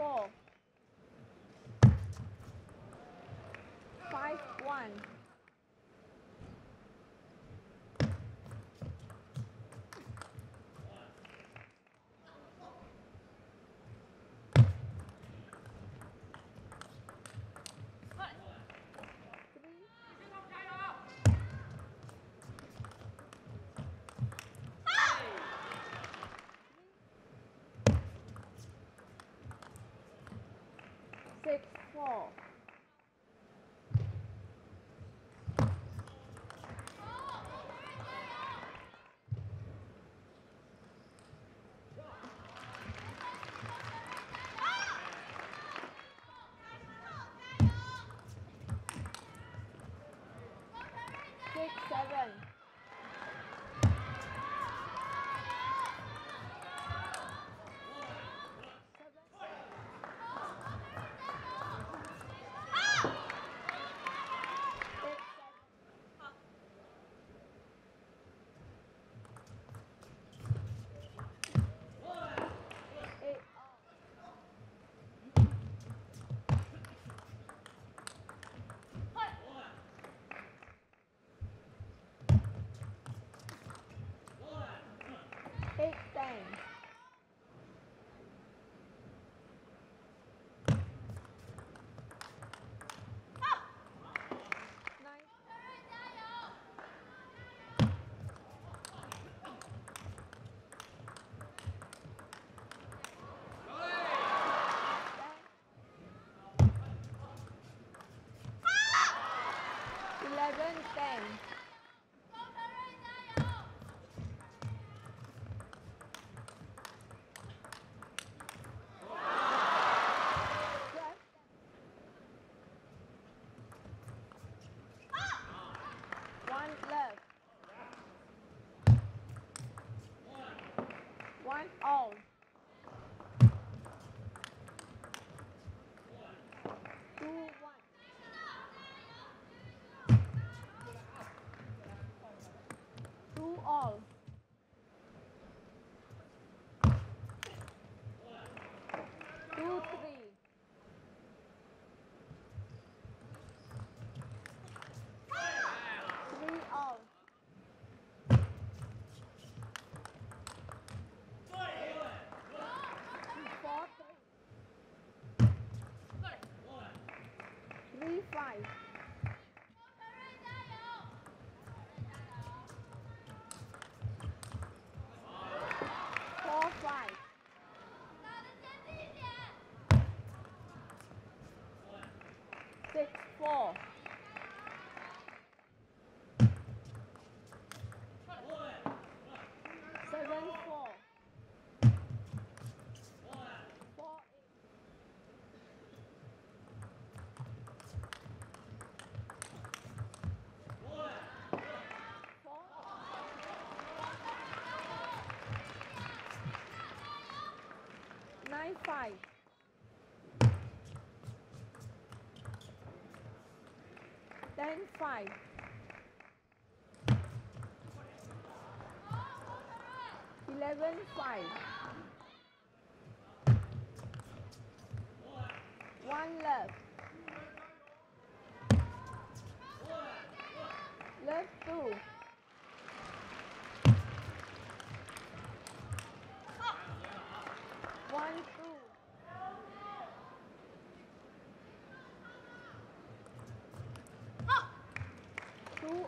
four. Five one. Six four. Six seven. Six eight eight ten. Nine Eleven ten. Twelve One left. One all. Two. Two all. Two three. Three all. Four three. Three five. Four five. Six four. Seven four. Four eight. Four. Nine five. Ten five. Eleven five. One left. Left two. One two.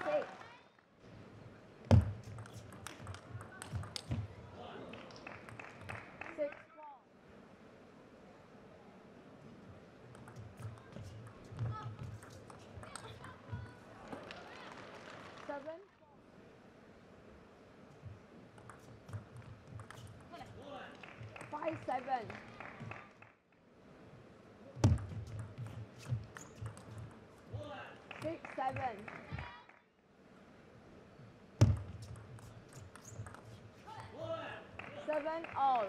State. Six seven. Six seven. Seven all.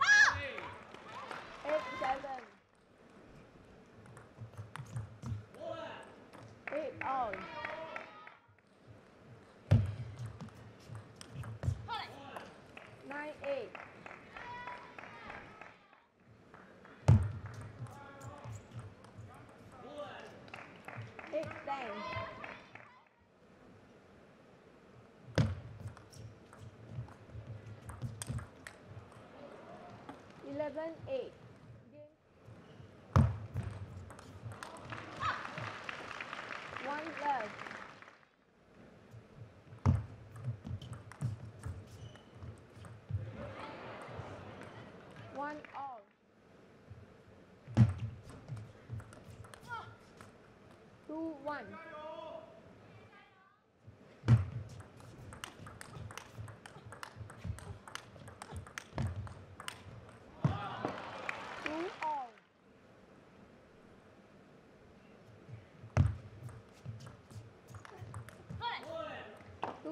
Ah! Eight seven. Eight all. Nine eight. Eight 11 8. Game 1 left. One all. Two one.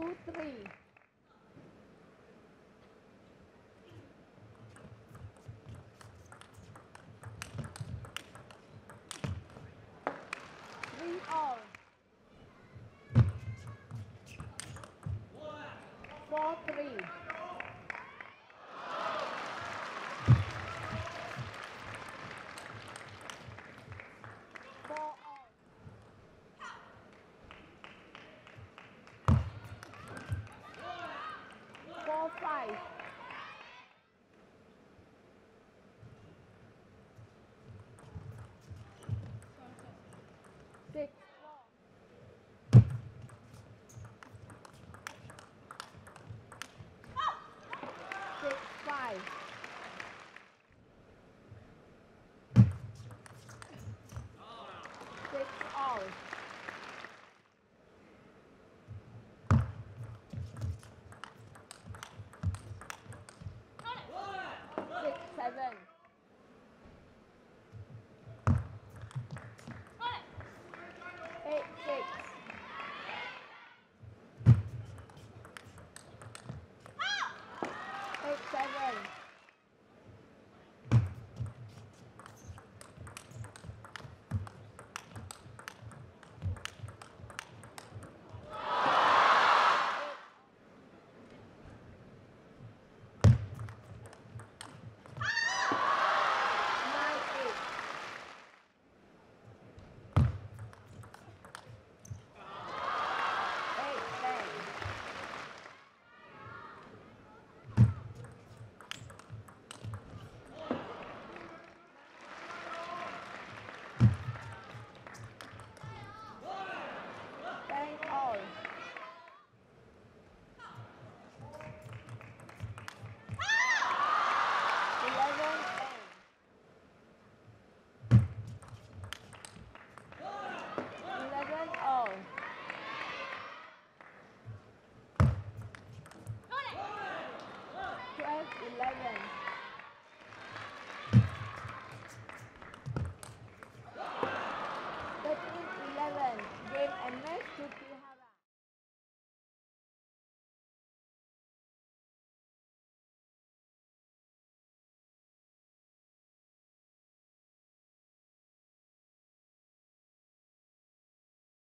Two three. Three all. Four three.